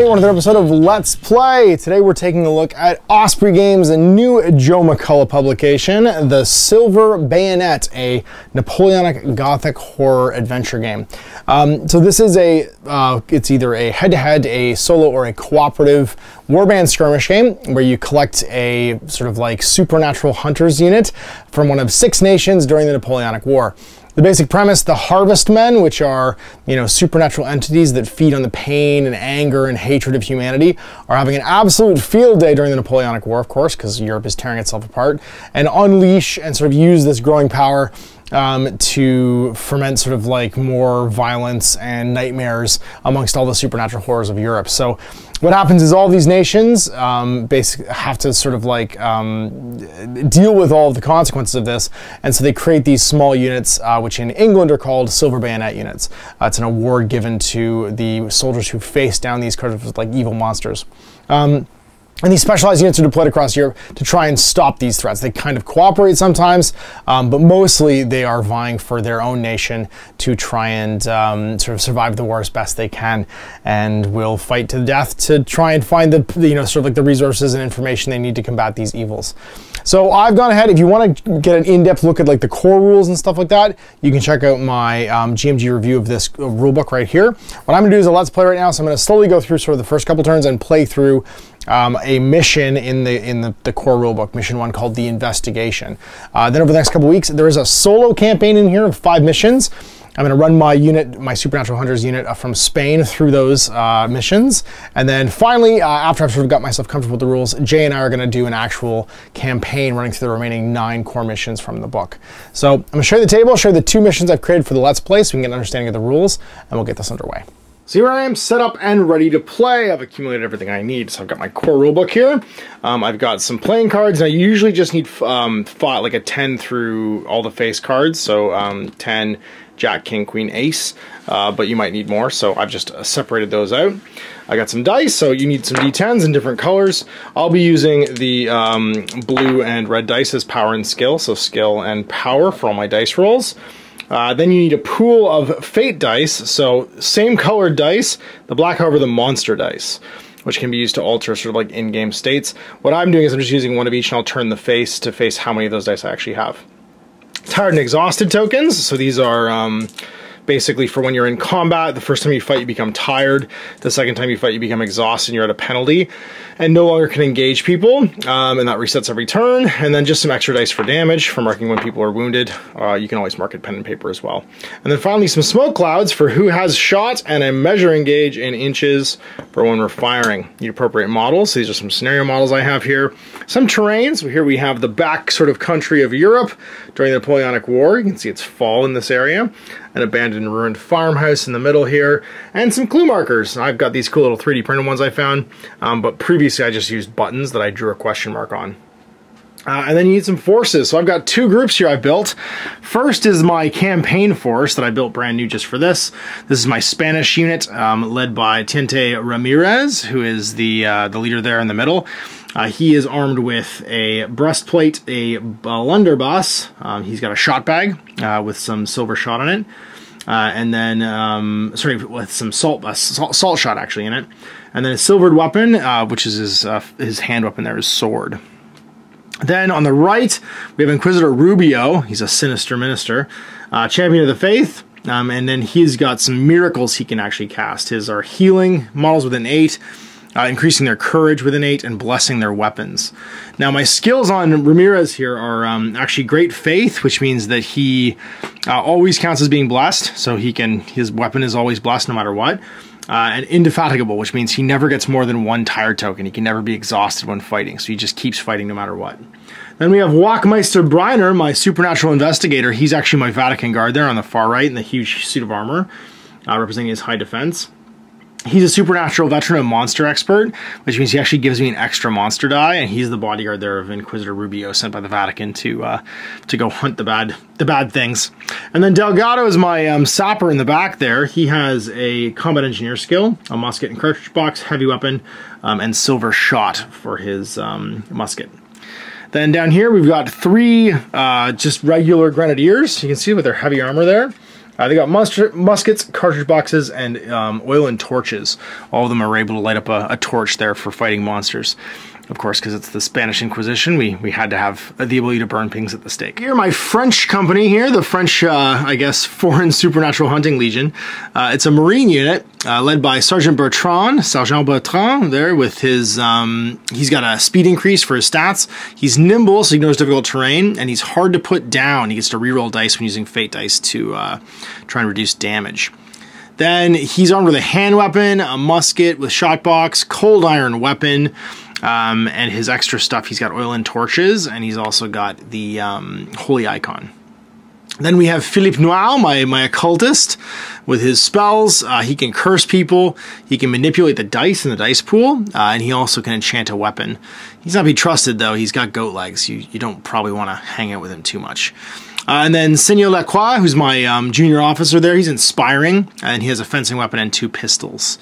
everybody, welcome another episode of Let's Play. Today we're taking a look at Osprey Games' new Joe McCullough publication, The Silver Bayonet, a Napoleonic Gothic horror adventure game. Um, so this is a, uh, it's either a head-to-head, -head, a solo, or a cooperative warband skirmish game where you collect a sort of like supernatural hunters unit from one of six nations during the Napoleonic War. The basic premise, the Harvestmen, which are, you know, supernatural entities that feed on the pain and anger and hatred of humanity, are having an absolute field day during the Napoleonic War, of course, because Europe is tearing itself apart, and unleash and sort of use this growing power um, to ferment sort of like more violence and nightmares amongst all the supernatural horrors of Europe. So what happens is all these nations um, basically have to sort of like um, deal with all of the consequences of this, and so they create these small units, uh, which in England are called silver bayonet units. Uh, it's an award given to the soldiers who face down these kind of like evil monsters. Um, and these specialized units are deployed across Europe to try and stop these threats. They kind of cooperate sometimes, um, but mostly they are vying for their own nation to try and um, sort of survive the war as best they can, and will fight to the death to try and find the you know sort of like the resources and information they need to combat these evils. So I've gone ahead. If you want to get an in-depth look at like the core rules and stuff like that, you can check out my um, GMG review of this uh, rulebook right here. What I'm going to do is a let's play right now. So I'm going to slowly go through sort of the first couple turns and play through um, a mission in the in the, the core rulebook, mission one called the Investigation. Uh, then over the next couple weeks, there is a solo campaign in here of five missions. I'm going to run my unit, my Supernatural Hunters unit uh, from Spain through those uh, missions. And then finally, uh, after I've sort of got myself comfortable with the rules, Jay and I are going to do an actual campaign running through the remaining nine core missions from the book. So I'm going to show you the table, show you the two missions I've created for the Let's Play so we can get an understanding of the rules, and we'll get this underway. So here I am set up and ready to play. I've accumulated everything I need. So I've got my core rulebook here. Um, I've got some playing cards. And I usually just need um, five, like a 10 through all the face cards. So um, 10, Jack, King, Queen, Ace. Uh, but you might need more. So I've just uh, separated those out. I got some dice. So you need some D10s in different colors. I'll be using the um, blue and red dice as power and skill. So skill and power for all my dice rolls. Uh, then you need a pool of fate dice, so same colored dice, the black, however, the monster dice, which can be used to alter sort of like in-game states. What I'm doing is I'm just using one of each and I'll turn the face to face how many of those dice I actually have. Tired and exhausted tokens, so these are um, basically for when you're in combat. The first time you fight, you become tired. The second time you fight, you become exhausted and you're at a penalty and no longer can engage people. Um, and that resets every turn. And then just some extra dice for damage for marking when people are wounded. Uh, you can always mark it pen and paper as well. And then finally some smoke clouds for who has shot and a measuring gauge in inches for when we're firing. The appropriate models. These are some scenario models I have here. Some terrains. Here we have the back sort of country of Europe during the Napoleonic War. You can see it's fall in this area an abandoned ruined farmhouse in the middle here, and some clue markers. I've got these cool little 3D printed ones I found, um, but previously I just used buttons that I drew a question mark on. Uh, and then you need some forces. So I've got two groups here I built. First is my campaign force that I built brand new just for this. This is my Spanish unit um, led by Tinte Ramirez, who is the, uh, the leader there in the middle. Uh, he is armed with a breastplate, a blunderbuss. Um, he's got a shot bag uh, with some silver shot on it. Uh, and then, um, sorry, with some salt, uh, salt, salt, shot actually in it. And then a silvered weapon, uh, which is his, uh, his hand weapon there, his sword. Then on the right, we have Inquisitor Rubio. He's a sinister minister. Champion of the Faith. Um, and then he's got some miracles he can actually cast. His are healing models with an 8 uh, increasing their courage with an 8, and blessing their weapons. Now, my skills on Ramirez here are um, actually Great Faith, which means that he uh, always counts as being blessed, so he can his weapon is always blessed no matter what. Uh, and Indefatigable, which means he never gets more than one tired token. He can never be exhausted when fighting, so he just keeps fighting no matter what. Then we have Wachtmeister Briner, my supernatural investigator. He's actually my Vatican guard there on the far right in the huge suit of armor, uh, representing his high defense. He's a supernatural veteran and monster expert, which means he actually gives me an extra monster die, and he's the bodyguard there of Inquisitor Rubio, sent by the Vatican to uh, to go hunt the bad the bad things. And then Delgado is my um, sapper in the back there. He has a combat engineer skill, a musket and cartridge box, heavy weapon, um, and silver shot for his um, musket. Then down here we've got three uh, just regular grenadiers. You can see with their heavy armor there. Uh, they got muskets, cartridge boxes, and um, oil and torches. All of them are able to light up a, a torch there for fighting monsters of course, because it's the Spanish Inquisition, we, we had to have the ability to burn things at the stake. Here, my French company here, the French, uh, I guess, Foreign Supernatural Hunting Legion. Uh, it's a Marine unit uh, led by Sergeant Bertrand, Sergeant Bertrand there with his, um, he's got a speed increase for his stats. He's nimble, so he ignores difficult terrain, and he's hard to put down. He gets to reroll dice when using fate dice to uh, try and reduce damage. Then he's armed with a hand weapon, a musket with shot box, cold iron weapon, um, and his extra stuff, he's got oil and torches, and he's also got the um, holy icon. Then we have Philippe Noir, my, my occultist, with his spells. Uh, he can curse people, he can manipulate the dice in the dice pool, uh, and he also can enchant a weapon. He's not be trusted, though. He's got goat legs. You, you don't probably want to hang out with him too much. Uh, and then Seigneur Lacroix, who's my um, junior officer there, he's inspiring, and he has a fencing weapon and two pistols.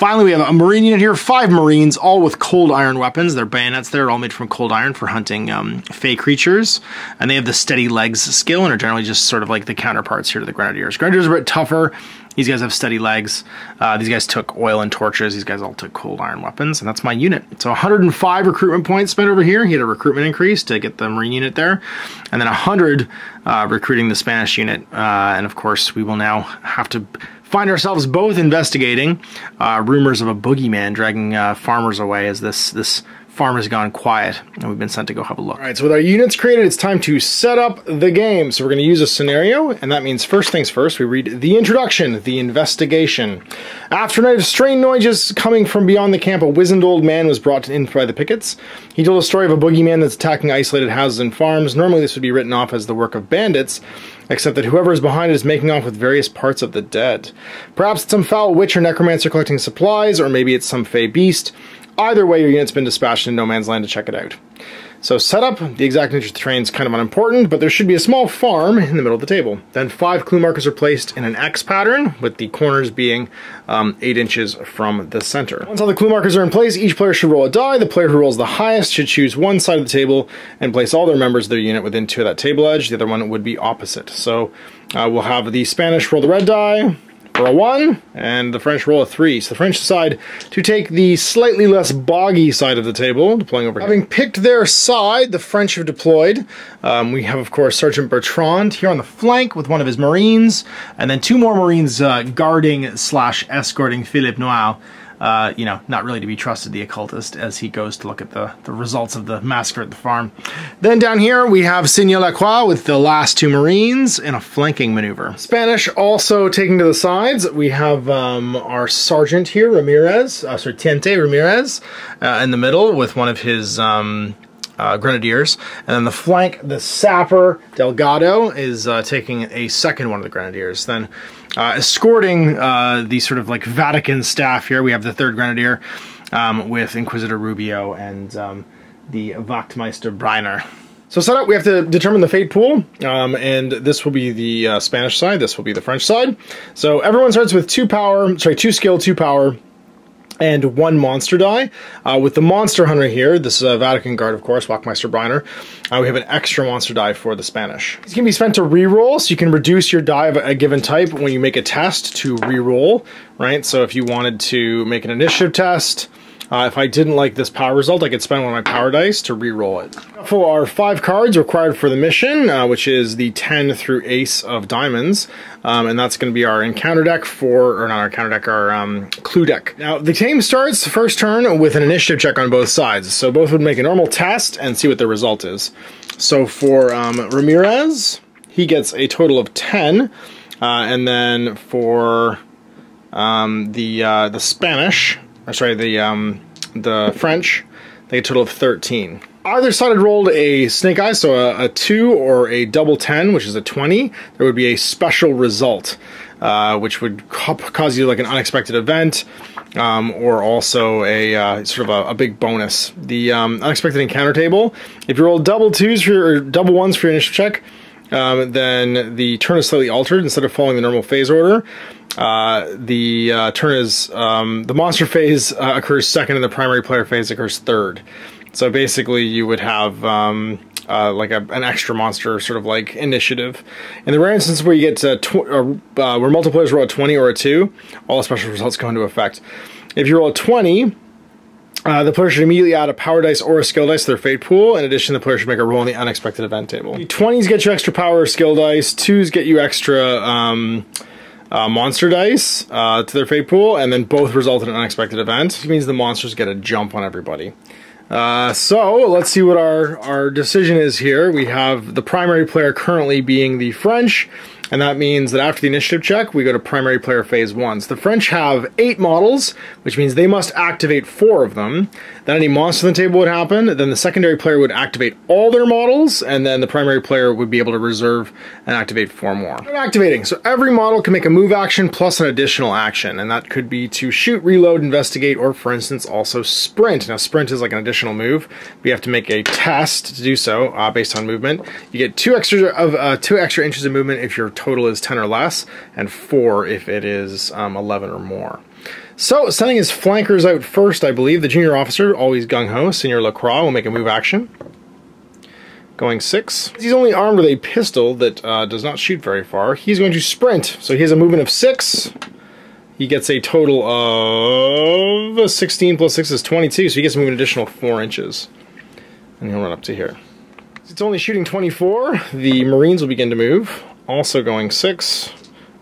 Finally, we have a Marine unit here, five Marines, all with cold iron weapons. Their bayonets there are all made from cold iron for hunting um, fey creatures. And they have the steady legs skill and are generally just sort of like the counterparts here to the Grenadiers. Grenadiers are a bit tougher. These guys have steady legs. Uh, these guys took oil and torches. These guys all took cold iron weapons, and that's my unit. So 105 recruitment points spent over here. He had a recruitment increase to get the Marine unit there, and then 100 uh, recruiting the Spanish unit. Uh, and of course, we will now have to find ourselves both investigating uh, rumors of a boogeyman dragging uh, farmers away as this this farm has gone quiet and we've been sent to go have a look. All right, so with our units created, it's time to set up the game. So we're going to use a scenario, and that means first things first, we read the introduction, the investigation. After a night of strange noises coming from beyond the camp, a wizened old man was brought in by the pickets. He told a story of a boogeyman that's attacking isolated houses and farms. Normally this would be written off as the work of bandits, except that whoever is behind it is making off with various parts of the dead. Perhaps it's some foul witch or necromancer collecting supplies, or maybe it's some fey beast. Either way, your unit's been dispatched in no man's land to check it out. So setup, the exact nature of the terrain is kind of unimportant, but there should be a small farm in the middle of the table. Then five clue markers are placed in an X pattern, with the corners being um, eight inches from the center. Once all the clue markers are in place, each player should roll a die. The player who rolls the highest should choose one side of the table and place all their members of their unit within two of that table edge. The other one would be opposite. So uh, we'll have the Spanish roll the red die, for a 1, and the French roll a 3. So the French decide to take the slightly less boggy side of the table, deploying over here. Having picked their side, the French have deployed. Um, we have, of course, Sergeant Bertrand here on the flank with one of his Marines, and then two more Marines uh, guarding slash escorting Philippe Noir uh, you know, not really to be trusted, the occultist, as he goes to look at the, the results of the massacre at the farm. Then down here, we have Seigneur Lacroix with the last two Marines in a flanking maneuver. Spanish also taking to the sides. We have um, our sergeant here, Ramirez, uh, sorry, Tiente Ramirez, uh, in the middle with one of his um, uh, grenadiers. And then the flank, the sapper Delgado is uh, taking a second one of the grenadiers. Then uh, escorting uh, the sort of like Vatican staff here, we have the third grenadier um, with Inquisitor Rubio and um, the Wachtmeister Breiner. So set up, we have to determine the fate pool, um, and this will be the uh, Spanish side, this will be the French side. So everyone starts with two power, sorry, two skill, two power, and one monster die. Uh, with the monster hunter here, this is a Vatican guard, of course, Wachtmeister Breiner. Uh, we have an extra monster die for the Spanish. These can be spent to reroll, so you can reduce your die of a given type when you make a test to reroll, right? So if you wanted to make an initiative test, uh, if I didn't like this power result, I could spend one of my power dice to re-roll it. For our five cards required for the mission, uh, which is the 10 through ace of diamonds, um, and that's going to be our encounter deck for, or not our encounter deck, our um, clue deck. Now, the team starts the first turn with an initiative check on both sides, so both would make a normal test and see what the result is. So for um, Ramirez, he gets a total of 10, uh, and then for um, the uh, the Spanish, or sorry, the um, the French, they get a total of 13. Either side had rolled a snake eye, so a, a 2 or a double 10, which is a 20. There would be a special result, uh, which would cause you like an unexpected event, um, or also a uh, sort of a, a, big bonus. The um, unexpected encounter table, if you roll double twos for your, or double ones for your initial check, um, then the turn is slightly altered. Instead of following the normal phase order, uh, the uh, turn is um, the monster phase uh, occurs second, and the primary player phase occurs third. So basically, you would have um, uh, like a, an extra monster sort of like initiative. In the rare instance where you get uh, uh, where multiplayers roll a 20 or a 2, all special results go into effect. If you roll a 20, uh, the player should immediately add a power dice or a skill dice to their fate pool. In addition, the player should make a roll on the unexpected event table. 20s get you extra power or skill dice, 2s get you extra um, uh, monster dice uh, to their fate pool, and then both result in an unexpected event. Which means the monsters get a jump on everybody. Uh, so let's see what our, our decision is here. We have the primary player currently being the French, and that means that after the initiative check, we go to primary player phase one. So the French have eight models, which means they must activate four of them. Then any monster on the table would happen. Then the secondary player would activate all their models, and then the primary player would be able to reserve and activate four more. Activating. So every model can make a move action plus an additional action, and that could be to shoot, reload, investigate, or for instance, also sprint. Now sprint is like an additional move. We have to make a test to do so uh, based on movement. You get two extra of uh, two extra inches of movement if your total is 10 or less, and 4 if it is um, 11 or more. So, sending his flankers out first, I believe. The junior officer, always gung-ho, Senior Lacroix, will make a move action. Going 6. He's only armed with a pistol that uh, does not shoot very far. He's going to sprint, so he has a movement of 6. He gets a total of 16 plus 6 is 22, so he gets to move an additional 4 inches. And he'll run up to here. It's only shooting 24. The Marines will begin to move also going six,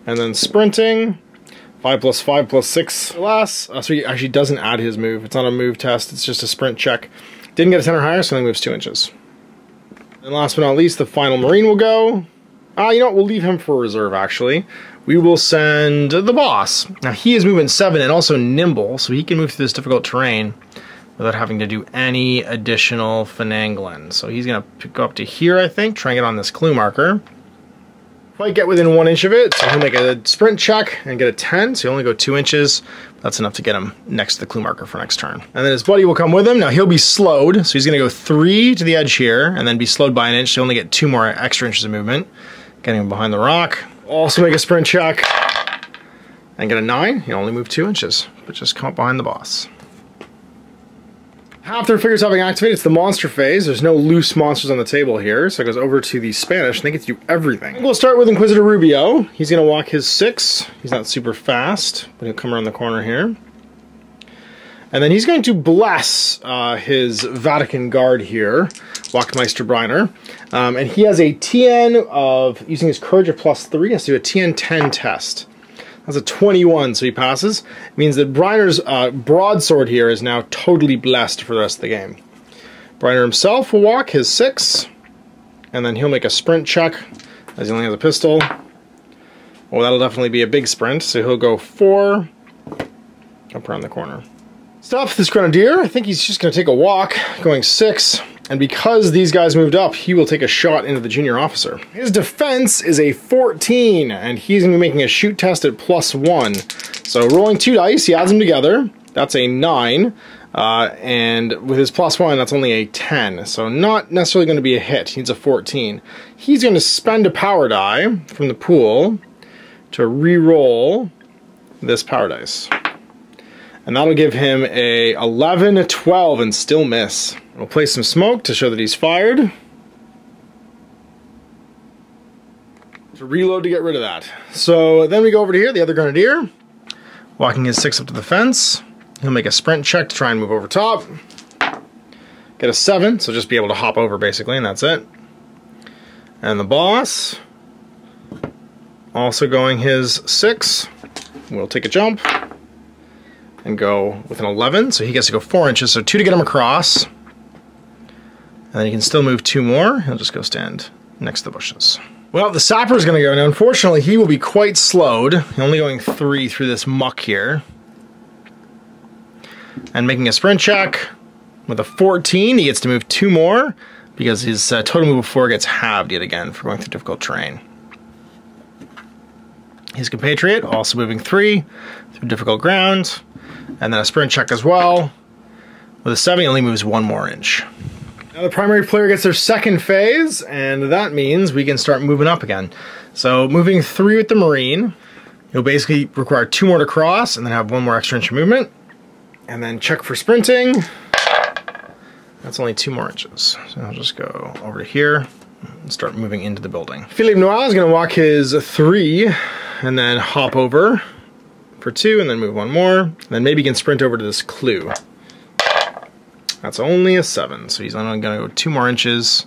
and then sprinting, five plus five plus six less. Uh, so he actually doesn't add his move. It's not a move test, it's just a sprint check. Didn't get a 10 or higher, so he moves two inches. And last but not least, the final Marine will go. Ah, uh, you know what, we'll leave him for reserve actually. We will send the boss. Now he is moving seven and also nimble, so he can move through this difficult terrain without having to do any additional finagling. So he's gonna go up to here, I think, try and get on this clue marker. Might get within one inch of it, so he'll make a sprint check and get a 10, so he'll only go two inches. That's enough to get him next to the clue marker for next turn. And then his buddy will come with him. Now he'll be slowed, so he's gonna go three to the edge here, and then be slowed by an inch, so he'll only get two more extra inches of movement. Getting him behind the rock. Also make a sprint check and get a nine. He'll only move two inches, but just come up behind the boss. Half their figures having activated, it's the monster phase. There's no loose monsters on the table here, so it goes over to the Spanish, and they get to do everything. We'll start with Inquisitor Rubio. He's gonna walk his six. He's not super fast, but he'll come around the corner here. And then he's going to bless uh, his Vatican guard here, Wachtmeister Briner. Um, and he has a TN of, using his courage of plus three, he has to do a TN 10 test. That's a 21, so he passes. It means that Briner's uh, broadsword here is now totally blessed for the rest of the game. Briner himself will walk his 6, and then he'll make a sprint check, as he only has a pistol. Well, that'll definitely be a big sprint, so he'll go 4 up around the corner. Stop this Grenadier. I think he's just going to take a walk, going 6. And because these guys moved up, he will take a shot into the junior officer. His defense is a 14, and he's going to be making a shoot test at plus 1. So rolling two dice, he adds them together. That's a 9. Uh, and with his plus 1, that's only a 10. So not necessarily going to be a hit. He needs a 14. He's going to spend a power die from the pool to re-roll this power dice. And that'll give him a 11, 12, and still miss. We'll place some smoke to show that he's fired. To reload to get rid of that. So then we go over to here, the other Grenadier. Walking his six up to the fence. He'll make a sprint check to try and move over top. Get a seven, so just be able to hop over basically, and that's it. And the boss, also going his six, will take a jump and go with an 11, so he gets to go four inches, so two to get him across. And then he can still move two more. He'll just go stand next to the bushes. Well, the sapper's gonna go. Now, unfortunately, he will be quite slowed. only going three through this muck here. And making a sprint check with a 14, he gets to move two more because his uh, total move before gets halved yet again for going through difficult terrain. His compatriot also moving three through difficult ground, and then a sprint check as well. With a seven, he only moves one more inch. Now the primary player gets their second phase, and that means we can start moving up again. So moving three with the Marine, you'll basically require two more to cross, and then have one more extra inch of movement. And then check for sprinting. That's only two more inches. So I'll just go over here and start moving into the building. Philippe Noir is gonna walk his three and then hop over for two and then move one more. And then maybe he can sprint over to this clue. That's only a seven, so he's only gonna go two more inches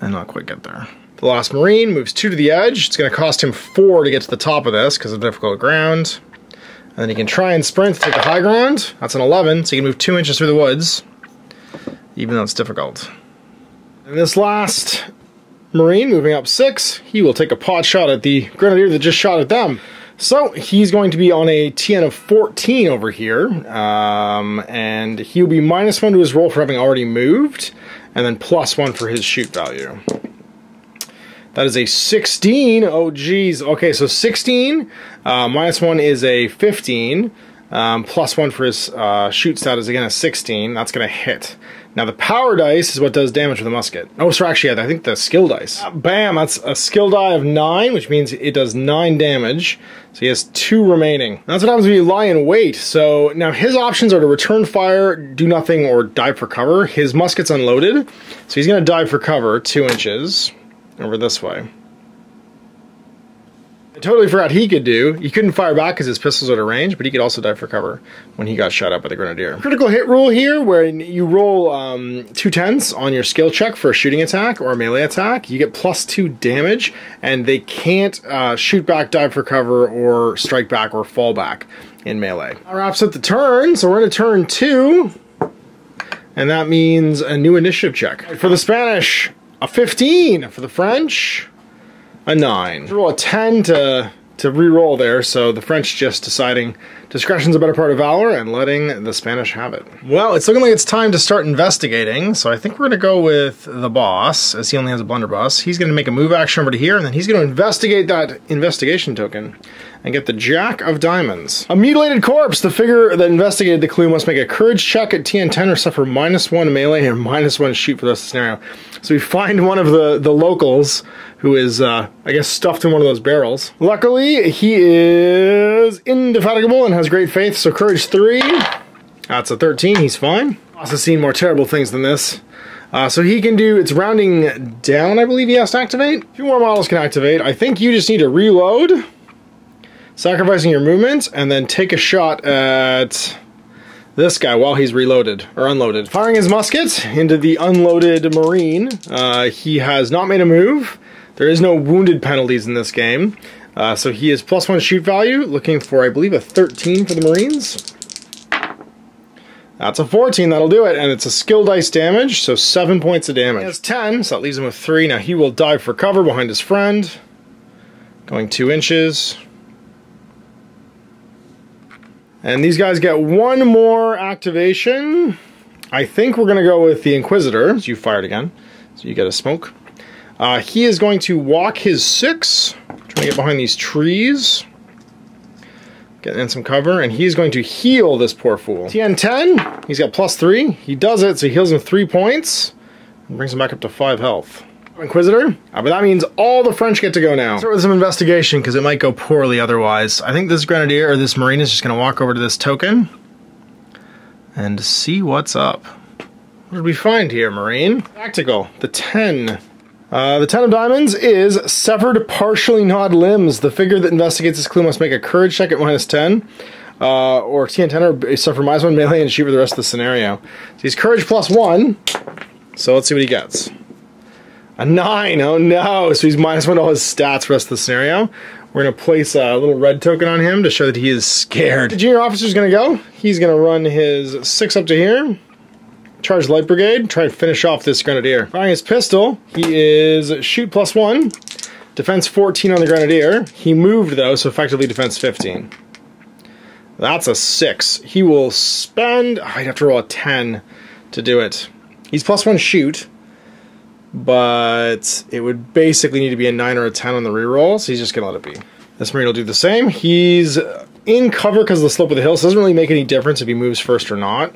and not quite get there. The last Marine moves two to the edge. It's gonna cost him four to get to the top of this because of difficult ground. And then he can try and sprint to take the high ground. That's an 11, so he can move two inches through the woods, even though it's difficult. And this last Marine moving up six, he will take a pot shot at the Grenadier that just shot at them. So he's going to be on a TN of 14 over here, um, and he'll be minus one to his roll for having already moved, and then plus one for his shoot value. That is a 16. Oh, geez. Okay, so 16 uh, minus one is a 15. Um, plus one for his uh, shoot stat is again a 16. That's going to hit. Now the power dice is what does damage with the musket. Oh, so actually, I think the skill dice. Uh, bam, that's a skill die of 9, which means it does 9 damage. So he has 2 remaining. That's what happens when you lie in wait. So now his options are to return fire, do nothing, or dive for cover. His musket's unloaded, so he's going to dive for cover 2 inches over this way. Totally forgot he could do. He couldn't fire back because his pistol's out of range, but he could also dive for cover when he got shot up by the grenadier. Critical hit rule here, where you roll um, two tens on your skill check for a shooting attack or a melee attack, you get plus two damage, and they can't uh, shoot back, dive for cover, or strike back or fall back in melee. That wraps up the turn, so we're in a turn two, and that means a new initiative check. For the Spanish, a 15. For the French, a 9. Roll a 10 to, to re-roll there, so the French just deciding discretion's a better part of valor and letting the Spanish have it. Well, it's looking like it's time to start investigating, so I think we're going to go with the boss, as he only has a blunderbuss. He's going to make a move action over to here, and then he's going to investigate that investigation token and get the Jack of Diamonds. A mutilated corpse. The figure that investigated the clue must make a courage check at TN10 or suffer minus one melee and minus one shoot for the scenario. So we find one of the, the locals who is, uh, I guess, stuffed in one of those barrels. Luckily, he is indefatigable and has great faith, so courage 3. That's a 13, he's fine. Also seen more terrible things than this. Uh, so he can do, it's rounding down, I believe he has to activate. A few more models can activate. I think you just need to reload, sacrificing your movement, and then take a shot at this guy while he's reloaded or unloaded. Firing his musket into the unloaded Marine. Uh, he has not made a move. There is no wounded penalties in this game. Uh, so he is plus one shoot value, looking for, I believe, a 13 for the Marines. That's a 14, that'll do it, and it's a skill dice damage, so 7 points of damage. He has 10, so that leaves him with 3. Now he will dive for cover behind his friend, going 2 inches. And these guys get one more activation. I think we're to go with the Inquisitor, as you fired again, so you get a smoke. Uh, he is going to walk his 6, trying to get behind these trees. Getting in some cover, and he's going to heal this poor fool. TN10, he's got plus 3. He does it, so he heals him 3 points, and brings him back up to 5 health. Inquisitor, uh, but that means all the French get to go now. Start with some investigation, because it might go poorly otherwise. I think this Grenadier, or this Marine, is just going to walk over to this token, and see what's up. What did we find here, Marine? Tactical, the 10. Uh, the Ten of Diamonds is Severed Partially Gnawed Limbs. The figure that investigates this clue must make a courage check at minus 10. Uh, or TN10 or suffer minus 1 melee and shoot for the rest of the scenario. So he's courage plus 1. So let's see what he gets. A 9. Oh no. So he's minus 1 to all his stats rest of the scenario. We're to place a little red token on him to show that he is scared. The junior officer's to go. He's to run his 6 up to here. Charge Light Brigade, try to finish off this Grenadier. Firing his pistol, he is shoot plus one, defense 14 on the Grenadier. He moved though, so effectively defense 15. That's a six. He will spend, oh, I'd have to roll a 10 to do it. He's plus one shoot, but it would basically need to be a nine or a 10 on the reroll, so he's just gonna let it be. This Marine will do the same. He's in cover because of the slope of the hill, so it doesn't really make any difference if he moves first or not.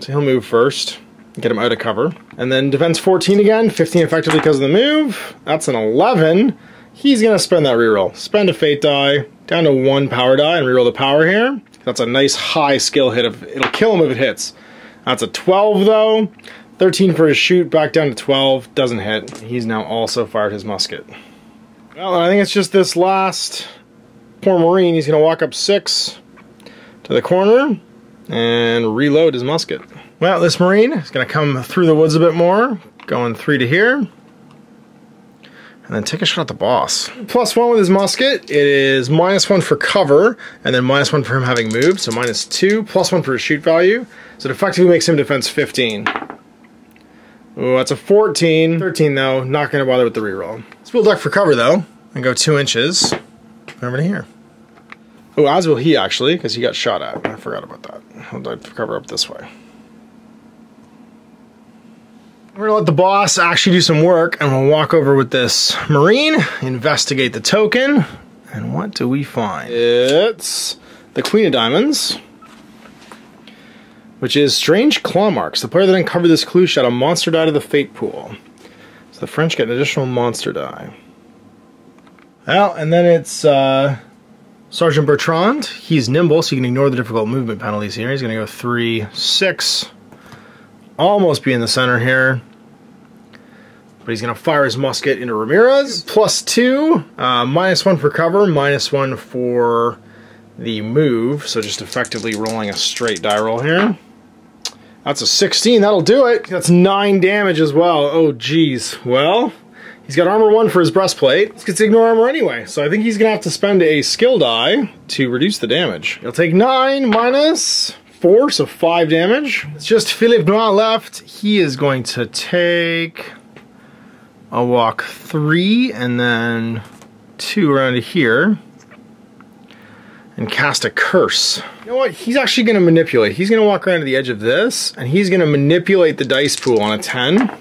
So he'll move first, get him out of cover. And then defense 14 again, 15 effectively because of the move. That's an 11. He's going to spend that reroll. Spend a fate die, down to one power die, and reroll the power here. That's a nice high skill hit. Of, it'll kill him if it hits. That's a 12 though. 13 for his shoot, back down to 12, doesn't hit. He's now also fired his musket. Well, I think it's just this last poor Marine. He's gonna walk up six to the corner and reload his musket. Well, this Marine is gonna come through the woods a bit more, going three to here, and then take a shot at the boss. Plus one with his musket, it is minus one for cover, and then minus one for him having moved, so minus two, plus one for his shoot value. So it effectively makes him defense 15. Ooh, that's a 14. 13 though, not gonna bother with the reroll. Let's build duck for cover though, and go two inches over to here. Oh, as will he actually, because he got shot at. I forgot about that. I'll duck for cover up this way. We're gonna let the boss actually do some work and we'll walk over with this Marine, investigate the token, and what do we find? It's the Queen of Diamonds, which is Strange Claw Marks. The player that uncovered this clue shot a monster die to the Fate Pool. So the French get an additional monster die. Well, and then it's uh, Sergeant Bertrand. He's nimble, so you can ignore the difficult movement penalties here. He's going to go 3, 6. Almost be in the center here. But he's going to fire his musket into Ramirez. Plus 2, uh, minus 1 for cover, minus 1 for the move. So just effectively rolling a straight die roll here. That's a 16. That'll do it. That's 9 damage as well. Oh, geez. Well, he's got armor 1 for his breastplate. Let's get ignore armor anyway. So I think he's to have to spend a skill die to reduce the damage. He'll take 9 minus 4, so 5 damage. It's just Philippe Noir left. He is going to take a walk 3 and then 2 around here and cast a curse. You know what? He's actually going to manipulate. He's going to walk around to the edge of this, and he's going to manipulate the dice pool on a 10.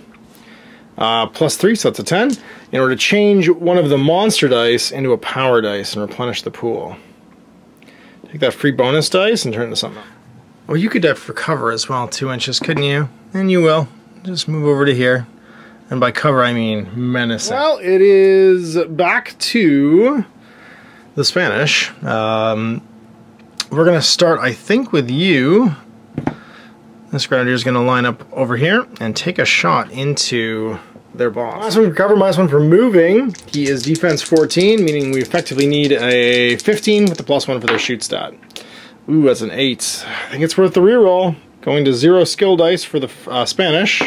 Uh, plus 3, so that's a 10. In order to change one of the monster dice into a power dice and replenish the pool. Take that free bonus dice and turn it into something. Well, you could have for cover as well, 2 inches, couldn't you? And you will. Just move over to here. And by cover, I mean menacing. Well, it is back to the Spanish. Um, we're going to start, I think, with you. This grenadier is going to line up over here and take a shot into their boss. Minus one for cover, minus one for moving. He is defense 14, meaning we effectively need a 15 with the plus one for their shoot stat. Ooh, that's an 8. I think it's worth the reroll. Going to zero skill dice for the uh, Spanish.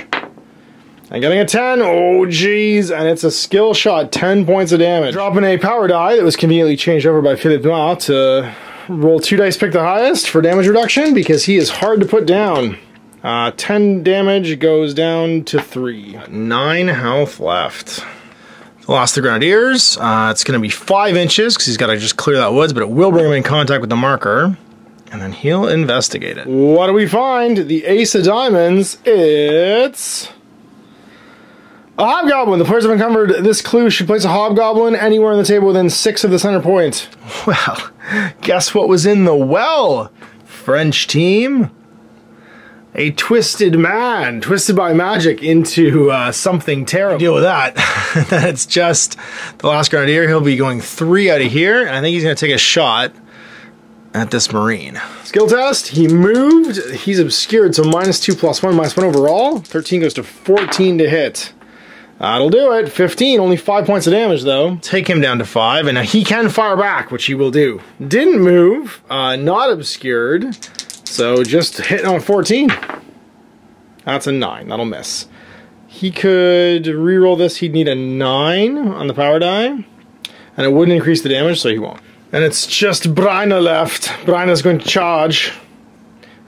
And getting a 10, oh geez, and it's a skill shot, 10 points of damage. Dropping a power die that was conveniently changed over by Philippe Noir to roll two dice, pick the highest for damage reduction because he is hard to put down. Uh, 10 damage goes down to 3. 9 health left. Lost the Grenadiers. Uh, it's going to be 5 inches because he's got to just clear that woods, but it will bring him in contact with the marker. And then he'll investigate it. What do we find? The Ace of Diamonds. It's... A hobgoblin. The players have uncovered this clue should place a hobgoblin anywhere on the table within six of the center point. Well, guess what was in the well? French team. A twisted man, twisted by magic into uh, something terrible. Deal with that. That's just the last grenadier. He'll be going three out of here, and I think he's going to take a shot at this marine. Skill test, he moved, he's obscured, so minus two plus one, minus one overall. 13 goes to 14 to hit. That'll do it. 15, only 5 points of damage though. Take him down to 5, and now he can fire back, which he will do. Didn't move, uh, not obscured, so just hitting on 14. That's a 9, that'll miss. He could re-roll this, he'd need a 9 on the power die, and it wouldn't increase the damage, so he won't. And it's just Bryna left. Bryna's going to charge.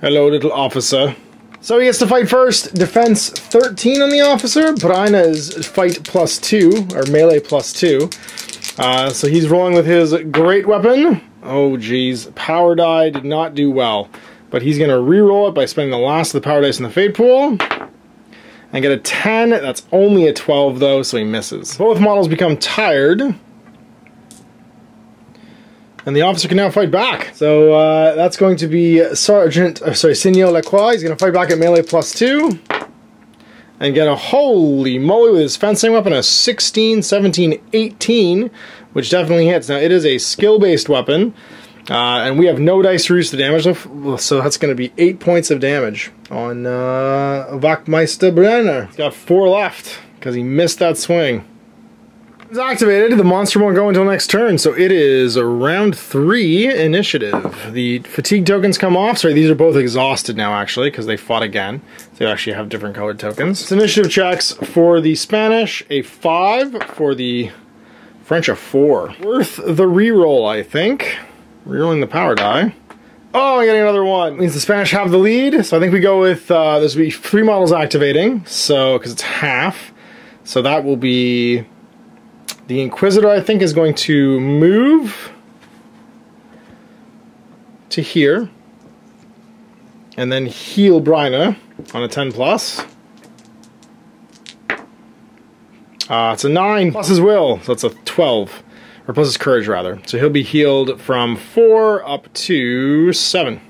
Hello, little officer. So he gets to fight first. Defense 13 on the officer. Bryna is fight plus 2, or melee plus 2. Uh, so he's rolling with his great weapon. Oh, geez. Power die did not do well. But he's going to re-roll it by spending the last of the power dice in the fate pool. And get a 10. That's only a 12, though, so he misses. Both models become tired and the officer can now fight back. So uh, that's going to be Sergeant, uh, sorry, Signor Lacroix. He's going to fight back at melee plus two. And get a holy moly with his fencing weapon, a 16, 17, 18, which definitely hits. Now, it is a skill-based weapon. Uh, and we have no dice to reduce the damage, so that's going to be 8 points of damage on uh, Wachtmeister Brenner. He's got 4 left, because he missed that swing. It's activated, the monster won't go until next turn, so it is round 3 initiative. The fatigue tokens come off, sorry, these are both exhausted now actually, because they fought again. They actually have different colored tokens. It's initiative checks for the Spanish, a 5, for the French, a 4. Worth the reroll, I think. Rerolling the power die. Oh, I'm getting another one. Means the Spanish have the lead. So I think we go with, uh, there's be three models activating. So, because it's half. So that will be, the Inquisitor I think is going to move to here. And then heal Bryna on a 10 plus. Uh, it's a 9 plus his will, so that's a 12 or plus his courage rather. So he'll be healed from four up to seven.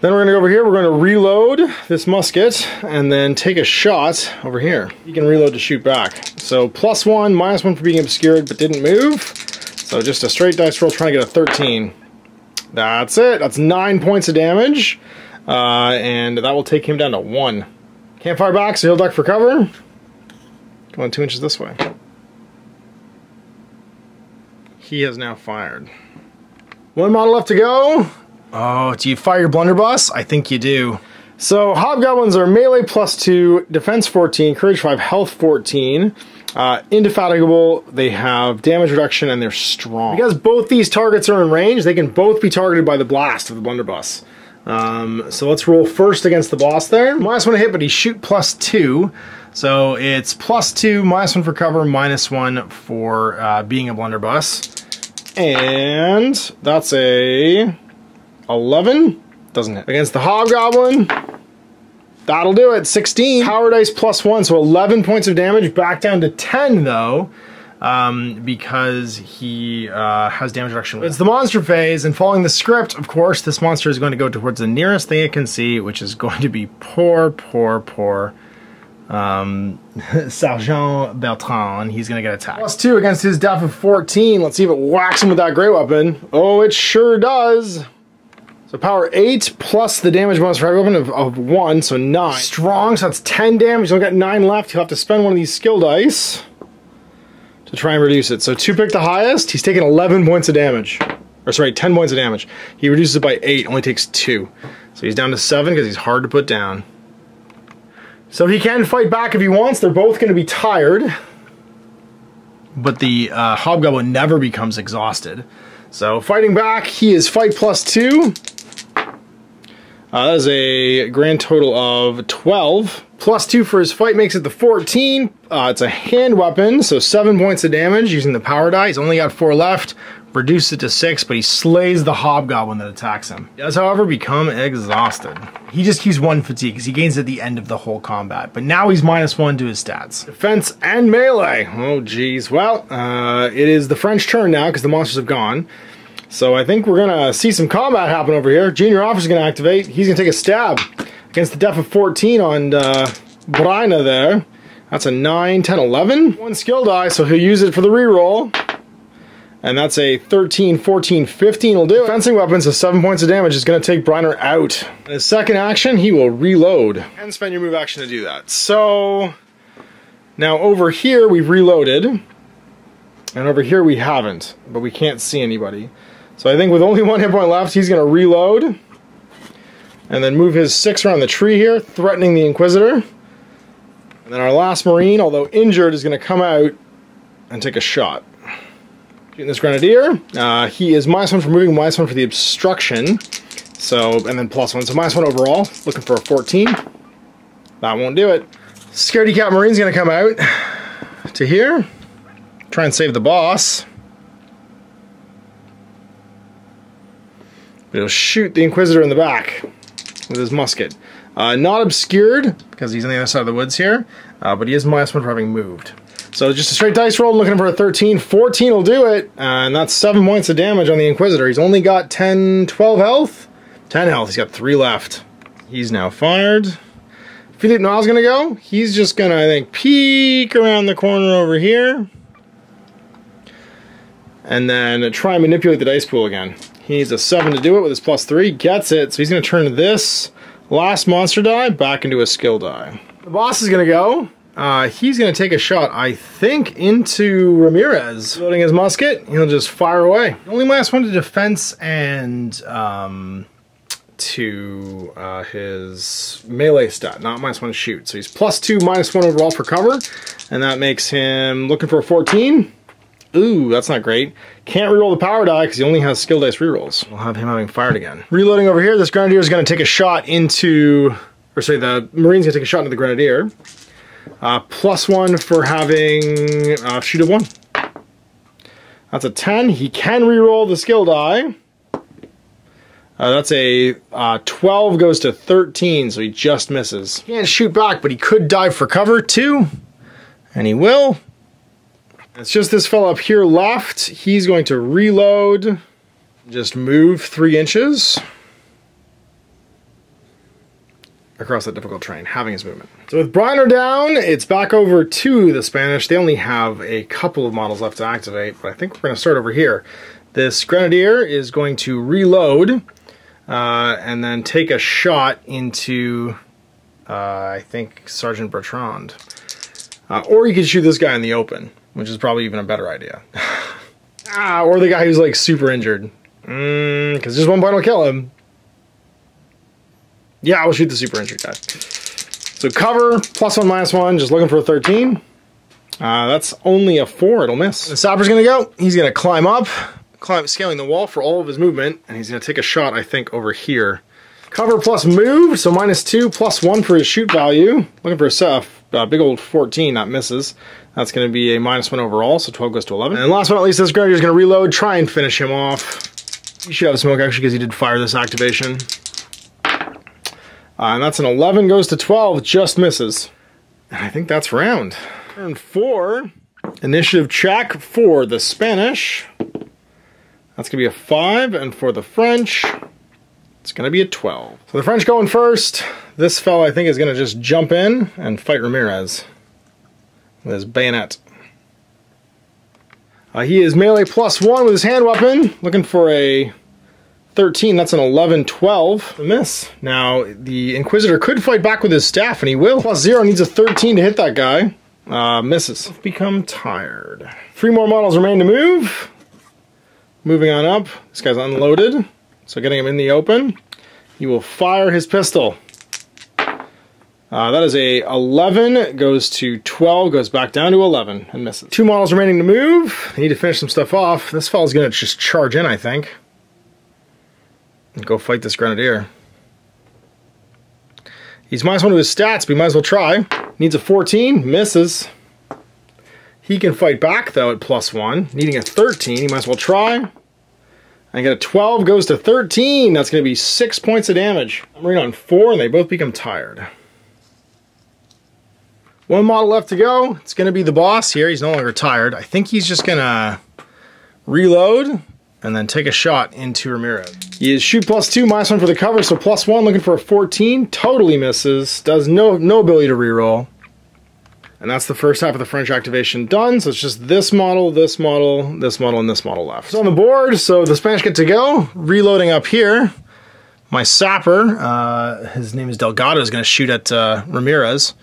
Then we're gonna go over here, we're gonna reload this musket and then take a shot over here. You can reload to shoot back. So plus one, minus one for being obscured but didn't move. So just a straight dice roll trying to get a 13. That's it, that's nine points of damage. Uh, and that will take him down to one. Can't fire back, so he'll duck for cover. Going two inches this way. He has now fired. One model left to go. Oh, do you fire your blunderbuss? I think you do. So hobgoblins are melee plus two, defense 14, courage 5, health 14. Uh, indefatigable, they have damage reduction, and they're strong. Because both these targets are in range, they can both be targeted by the blast of the blunderbuss. Um, so let's roll first against the boss there. Minus one to hit, but he shoot plus two. So it's plus two, minus one for cover, minus one for uh, being a blunderbuss. And that's a 11. Doesn't hit. Against the Hobgoblin, that'll do it. 16. Power dice plus one, so 11 points of damage. Back down to 10 though, um, because he uh, has damage reduction. It's the monster phase, and following the script, of course, this monster is going to go towards the nearest thing it can see, which is going to be poor, poor, poor um, Sergeant Beltran. he's gonna get attacked. Plus two against his def of 14. Let's see if it whacks him with that great weapon. Oh, it sure does. So power 8 plus the damage bonus for every weapon of, of 1, so 9. Strong, so that's 10 damage. He'll get 9 left. He'll have to spend one of these skill dice to try and reduce it. So 2 pick the highest. He's taking 11 points of damage. Or sorry, 10 points of damage. He reduces it by 8, only takes 2. So he's down to 7 because he's hard to put down. So he can fight back if he wants. They're both going to be tired. But the uh, Hobgoblin never becomes exhausted. So fighting back, he is fight plus two. Uh, that is a grand total of 12. Plus two for his fight makes it the 14. Uh, it's a hand weapon, so seven points of damage using the power die. He's only got four left reduce it to six, but he slays the hobgoblin that attacks him. He does, however, become exhausted. He just keeps one fatigue because he gains at the end of the whole combat, but now he's minus one to his stats. Defense and melee. Oh, geez. Well, uh, it is the French turn now because the monsters have gone. So I think we're gonna see some combat happen over here. Junior officer's gonna activate. He's gonna take a stab against the def of 14 on uh, Bryna there. That's a 9, 10, 11. One skill die, so he'll use it for the reroll. And that's a 13, 14, 15 will do. Fencing weapons of 7 points of damage is going to take Bryna out. In his second action, he will reload. And spend your move action to do that. So, now over here we've reloaded. And over here we haven't, but we can't see anybody. So I think with only one hit point left, he's going to reload. And then move his 6 around the tree here, threatening the Inquisitor. And then our last Marine, although injured, is going to come out and take a shot. Shooting this Grenadier. Uh, he is minus one for moving, minus one for the obstruction. So, and then plus one. So minus one overall. Looking for a 14. That won't do it. Scaredy Cat Marine's gonna come out to here. Try and save the boss. But he'll shoot the Inquisitor in the back with his musket. Uh, not obscured, because he's on the other side of the woods here, uh, but he is minus one for having moved. So just a straight dice roll, looking for a 13. 14 will do it, uh, and that's 7 points of damage on the Inquisitor. He's only got 10, 12 health? 10 health, he's got 3 left. He's now fired. Philippe Noir's gonna go. He's just gonna, I think, peek around the corner over here. and then try and manipulate the dice pool again. He needs a 7 to do it with his plus 3, gets it, so he's going to turn this last monster die back into a skill die. The boss is going to go. Uh, he's going to take a shot, I think, into Ramirez. Loading his musket, he'll just fire away. Only last minus 1 to defense and um, to uh, his melee stat, not minus 1 to shoot. So he's plus 2, minus 1 overall for cover, and that makes him looking for a 14. Ooh, that's not great. Can't reroll the power die because he only has skill dice rerolls. We'll have him having fired again. Reloading over here, this Grenadier is going to take a shot into, or say the Marine's going to take a shot into the Grenadier. Uh, plus one for having uh, shoot of one. That's a 10. He can reroll the skill die. Uh, that's a uh, 12 goes to 13, so he just misses. Can't shoot back, but he could dive for cover too. And he will. It's just this fellow up here left. He's going to reload, just move three inches across that difficult terrain, having his movement. So with Briner down, it's back over to the Spanish. They only have a couple of models left to activate, but I think we're going to start over here. This Grenadier is going to reload uh, and then take a shot into, uh, I think, Sergeant Bertrand. Uh, or you could shoot this guy in the open which is probably even a better idea. ah, or the guy who's like super injured. Because mm, just one point will kill him. Yeah, I will shoot the super injured guy. So cover, plus one, minus one, just looking for a 13. Uh, that's only a four, it'll miss. The Sapper's gonna go, he's gonna climb up, climb, scaling the wall for all of his movement, and he's gonna take a shot, I think, over here. Cover plus move, so minus two, plus one for his shoot value. Looking for a Seth, uh, big old 14, not misses. That's going to be a minus one overall, so 12 goes to 11. And last but not least, this Grenadier is going to reload, try and finish him off. He should have smoke actually because he did fire this activation. Uh, and that's an 11 goes to 12, just misses. And I think that's round. Turn four, initiative check for the Spanish. That's going to be a five, and for the French, it's going to be a 12. So the French going first. This fellow I think is going to just jump in and fight Ramirez with his bayonet. Uh, he is melee plus one with his hand weapon, looking for a 13. That's an 11, 12. A miss. Now, the Inquisitor could fight back with his staff, and he will. Plus zero needs a 13 to hit that guy. Uh, misses. Become tired. Three more models remain to move. Moving on up. This guy's unloaded, so getting him in the open. He will fire his pistol. Uh, that is a 11, goes to 12, goes back down to 11, and misses. Two models remaining to move. Need to finish some stuff off. This fellow's gonna just charge in, I think. And go fight this Grenadier. He's minus one to his stats, but he might as well try. Needs a 14, misses. He can fight back, though, at plus one. Needing a 13, he might as well try. I get a 12, goes to 13. That's going to be six points of damage. I'm reading on four, and they both become tired. One model left to go. It's going to be the boss here. He's no longer tired. I think he's just going to reload and then take a shot into Ramirez. He is shoot plus two, minus one for the cover, so plus one, looking for a 14. Totally misses. Does no, no ability to reroll. And that's the first half of the French activation done. So it's just this model, this model, this model, and this model left. So on the board, so the Spanish get to go. Reloading up here. My sapper, uh, his name is Delgado, is going to shoot at uh, Ramirez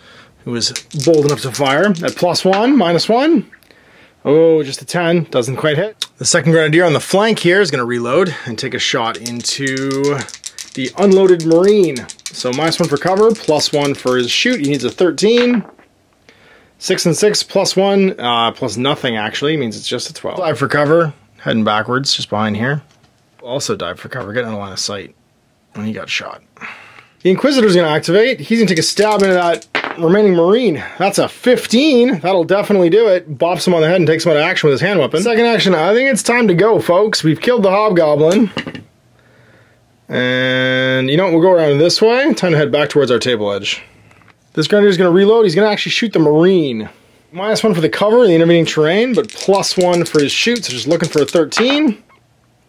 who is bold enough to fire at plus one, minus one. Oh, just a 10, doesn't quite hit. The second Grenadier on the flank here is gonna reload and take a shot into the unloaded Marine. So minus one for cover, plus one for his shoot. He needs a 13. Six and six plus one, uh, plus nothing actually, means it's just a 12. Dive for cover, heading backwards, just behind here. Also dive for cover, getting in line of sight. And he got shot. The Inquisitor's gonna activate. He's gonna take a stab into that remaining Marine. That's a 15. That'll definitely do it. Bops him on the head and takes him out of action with his hand weapon. Second action, I think it's time to go, folks. We've killed the Hobgoblin. And you know what, we'll go around this way. Time to head back towards our table edge. This Grenadier's gonna reload. He's gonna actually shoot the Marine. Minus one for the cover in the intervening terrain, but plus one for his shoot, so just looking for a 13.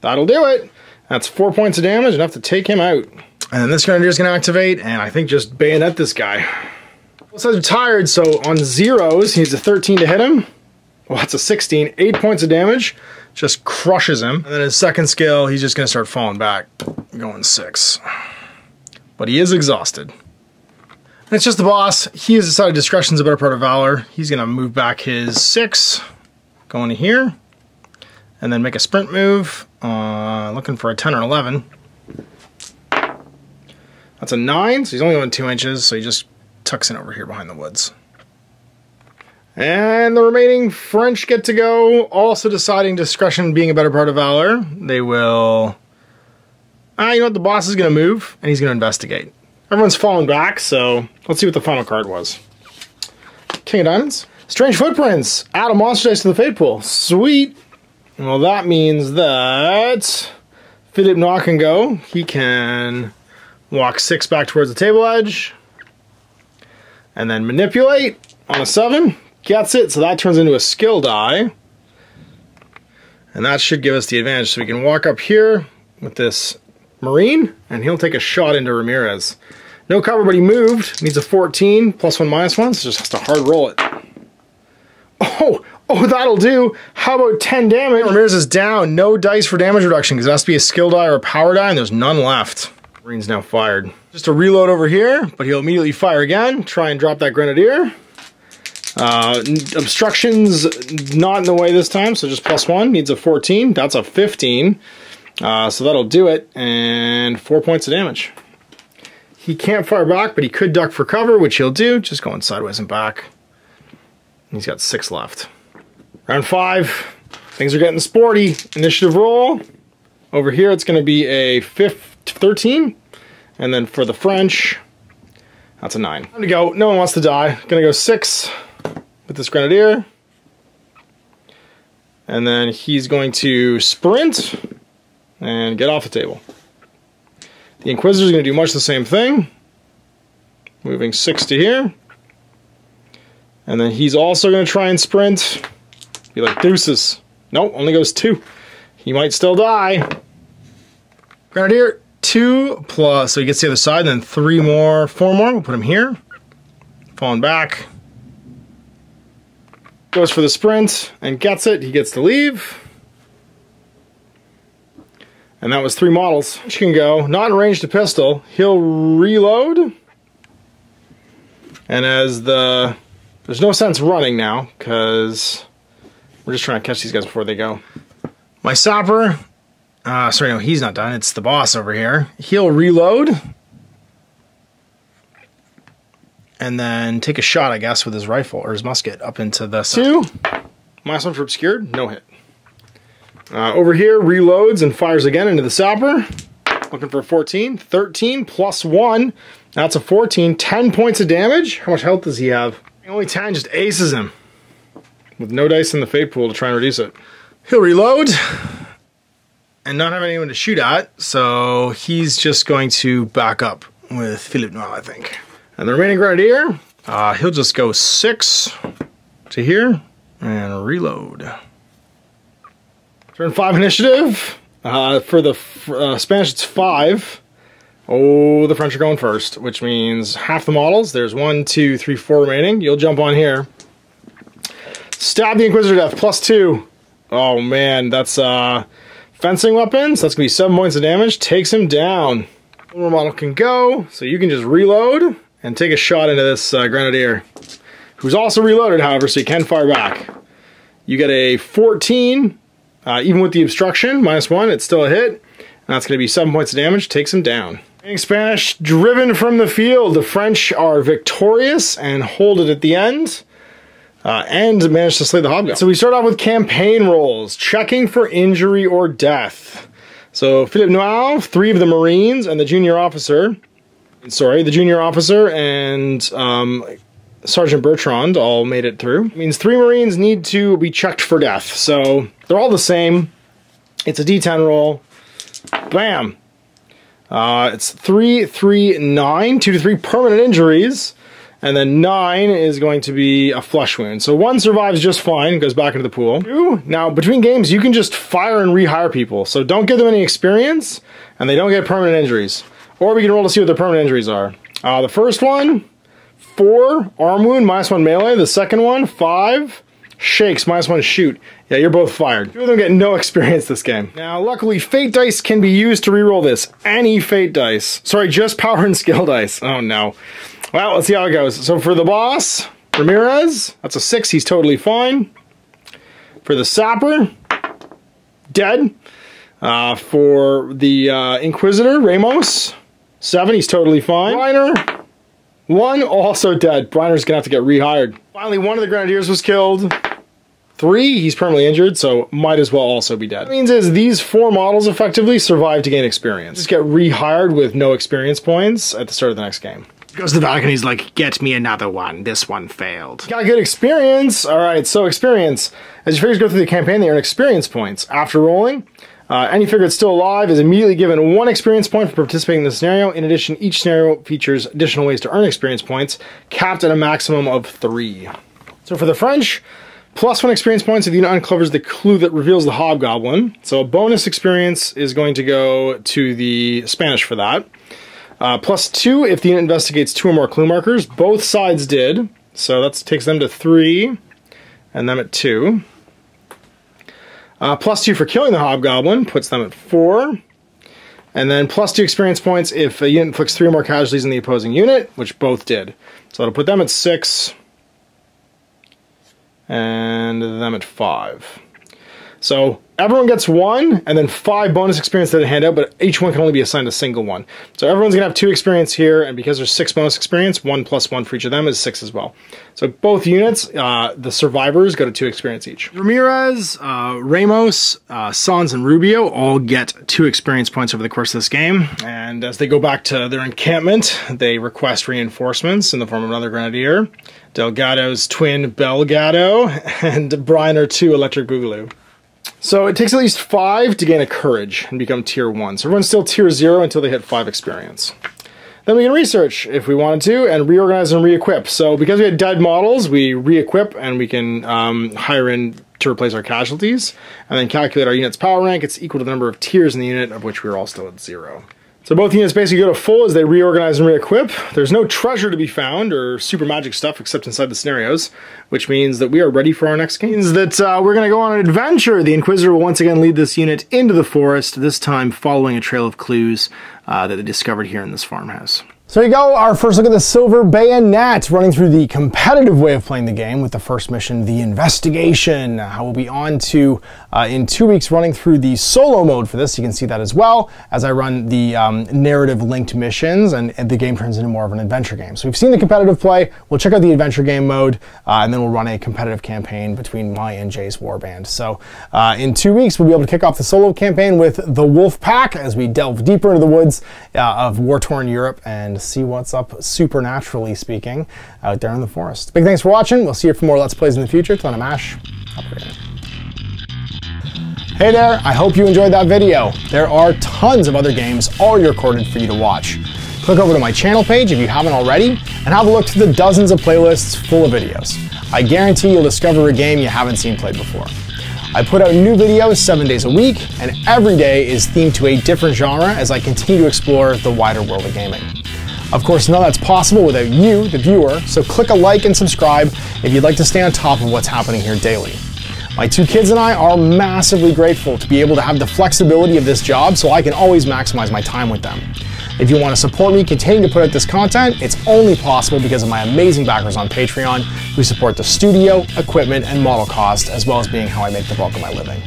That'll do it. That's four points of damage, enough to take him out. And then this Grenadier's gonna activate, and I think just bayonet this guy. Says I'm tired, so on zeros, he needs a 13 to hit him. Well, that's a 16. 8 points of damage. just crushes him. And then his second skill, he's just gonna start falling back, going six. But he is exhausted. And it's just the boss. He has decided discretion's a better part of valor. He's gonna move back his six, going to here, and then make a sprint move, uh, looking for a 10 or 11. That's a nine, so he's only going two inches, so he just tucks in over here behind the woods. And the remaining French get to go, also deciding discretion being a better part of valor. They will... Ah, you know what? The boss is going to move, and he's going to investigate. Everyone's falling back, so let's see what the final card was. King of Diamonds. Strange Footprints. Add a monster dice to the Fate Pool. Sweet. Well, that means that Philip Noir can go. He can walk six back towards the table edge. And then manipulate on a seven. Gets it, so that turns into a skill die. And that should give us the advantage. So we can walk up here with this Marine, and he'll take a shot into Ramirez. No cover, but he moved. Needs a 14, plus one, minus one, so just has to hard roll it. Oh, oh, that'll do. How about 10 damage? Ramirez is down. No dice for damage reduction, because it has to be a skill die or a power die, and there's none left. Marine's now fired. Just a reload over here, but he'll immediately fire again. Try and drop that Grenadier. Uh, obstructions not in the way this time, so just plus one. Needs a 14. That's a 15. Uh, so that'll do it, and four points of damage. He can't fire back, but he could duck for cover, which he'll do, just going sideways and back. He's got six left. Round five, things are getting sporty. Initiative roll. Over here, it's going to be a fifth, 13. And then for the French, that's a nine. Time to go. No one wants to die. Gonna go six with this Grenadier. And then he's going to sprint and get off the table. The Inquisitor's going to do much the same thing. Moving six to here. And then he's also going to try and sprint. Be like, deuces. Nope, only goes two. He might still die. Grenadier, two plus, so he gets the other side, then three more, four more. We'll put him here. Falling back. Goes for the sprint and gets it. He gets to leave. And that was three models. He can go. Not in range to pistol. He'll reload. And as the... There's no sense running now, because we're just trying to catch these guys before they go. My sapper... Uh, sorry, no, he's not done. It's the boss over here. He'll reload. And then take a shot, I guess, with his rifle or his musket up into the... Two. One for obscured. No hit. Uh, over here, reloads and fires again into the sapper. Looking for a 14. 13 plus 1. That's a 14. 10 points of damage. How much health does he have? Only 10 just aces him. With no dice in the fate pool to try and reduce it. He'll reload. And not have anyone to shoot at. So he's just going to back up with Philippe Noir, I think. And the remaining Grenadier, uh, he'll just go 6 to here and reload. Turn five initiative. Uh, for the uh, Spanish, it's five. Oh, the French are going first, which means half the models. There's one, two, three, four remaining. You'll jump on here. Stab the Inquisitor death, plus two. Oh man, that's uh, fencing weapons. That's gonna be seven points of damage. Takes him down. One more model can go, so you can just reload and take a shot into this uh, Grenadier, who's also reloaded, however, so you can fire back. You get a 14 uh, even with the obstruction, minus one, it's still a hit. And that's going to be seven points of damage, takes him down. Spanish, driven from the field, the French are victorious and hold it at the end. Uh, and manage to slay the hobgoblin. So we start off with campaign rolls, checking for injury or death. So Philippe Noir, three of the Marines, and the junior officer. Sorry, the junior officer and um, Sergeant Bertrand all made it through. It means three Marines need to be checked for death. So they're all the same. It's a D10 roll. Bam. Uh, it's three, three, nine, two to three permanent injuries. And then nine is going to be a flesh wound. So one survives just fine, goes back into the pool. Now between games, you can just fire and rehire people. So don't give them any experience, and they don't get permanent injuries. Or we can roll to see what their permanent injuries are. Uh, the first one, four arm wound, minus one melee. The second one, five Shakes, minus one shoot. Yeah, you're both fired. Two of them get no experience this game. Now, luckily, fate dice can be used to reroll this. Any fate dice. Sorry, just power and skill dice. Oh no. Well, let's see how it goes. So for the boss, Ramirez, that's a six, he's totally fine. For the sapper, dead. Uh, for the uh, Inquisitor, Ramos, seven, he's totally fine. One, also dead. Briner's gonna have to get rehired. Finally, one of the Grenadiers was killed. Three, he's permanently injured, so might as well also be dead. What means is these four models effectively survive to gain experience. Just get rehired with no experience points at the start of the next game. Goes to the and he's like, get me another one. This one failed. Got good experience. All right, so experience. As your figures go through the campaign, they earn experience points. After rolling, uh, any figure that's still alive is immediately given one experience point for participating in the scenario. In addition, each scenario features additional ways to earn experience points, capped at a maximum of three. So for the French, Plus one experience points if the unit uncovers the clue that reveals the hobgoblin. So a bonus experience is going to go to the Spanish for that. Uh, plus two if the unit investigates two or more clue markers. Both sides did. So that takes them to three and them at two. Uh, plus two for killing the hobgoblin puts them at four. And then plus two experience points if a unit inflicts three or more casualties in the opposing unit, which both did. So that'll put them at six and them at five. So everyone gets one, and then five bonus experience that they hand out, but each one can only be assigned a single one. So everyone's gonna have two experience here, and because there's six bonus experience, one plus one for each of them is six as well. So both units, uh, the survivors go to two experience each. Ramirez, uh, Ramos, uh, Sans, and Rubio all get two experience points over the course of this game, and as they go back to their encampment, they request reinforcements in the form of another grenadier. Delgado's twin Belgado, and Brian Briner 2 Electric Boogaloo. So it takes at least five to gain a courage and become tier one. So everyone's still tier zero until they hit five experience. Then we can research if we wanted to and reorganize and re-equip. So because we had dead models, we re-equip and we can um, hire in to replace our casualties and then calculate our unit's power rank. It's equal to the number of tiers in the unit of which we are all still at zero. So both units basically go to full as they reorganize and re-equip. There's no treasure to be found or super magic stuff except inside the scenarios, which means that we are ready for our next game. Means that uh, we're going to go on an adventure. The Inquisitor will once again lead this unit into the forest, this time following a trail of clues uh, that they discovered here in this farmhouse. So here you go, our first look at the Silver Bayonet, running through the competitive way of playing the game with the first mission, the investigation. We'll be on to, uh, in two weeks, running through the solo mode for this. You can see that as well as I run the um, narrative linked missions and, and, the game turns into more of an adventure game. So we've seen the competitive play, we'll check out the adventure game mode, uh, and then we'll run a competitive campaign between my and Jay's Warband. So uh, in two weeks, we'll be able to kick off the solo campaign with the Wolf Pack as we delve deeper into the woods uh, of war-torn Europe and see what's up supernaturally speaking out there in the forest. Big thanks for watching. We'll see you for more Let's Plays in the future. Till I'm Ash. Hey there, I hope you enjoyed that video. There are tons of other games already recorded for you to watch. Click over to my channel page if you haven't already, and have a look through the dozens of playlists full of videos. I guarantee you'll discover a game you haven't seen played before. I put out new videos seven days a week, and every day is themed to a different genre as I continue to explore the wider world of gaming. Of course, none of that's possible without you, the viewer, so click a like and subscribe if you'd like to stay on top of what's happening here daily. My two kids and I are massively grateful to be able to have the flexibility of this job so I can always maximize my time with them. If you want to support me continue to put out this content, it's only possible because of my amazing backers on Patreon who support the studio, equipment, and model cost, as well as being how I make the bulk of my living.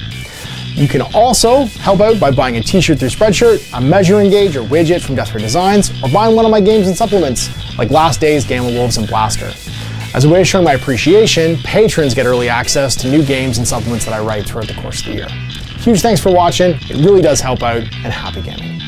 You can also help out by buying a t-shirt through Spreadshirt, a measuring gauge or widget from Deathray Designs, or buying one of my games and supplements like Last Days, Gamma Wolves, and Blaster. As a way of showing my appreciation, patrons get early access to new games and supplements that I write throughout the course of the year. Huge thanks for watching, it really does help out, and happy gaming.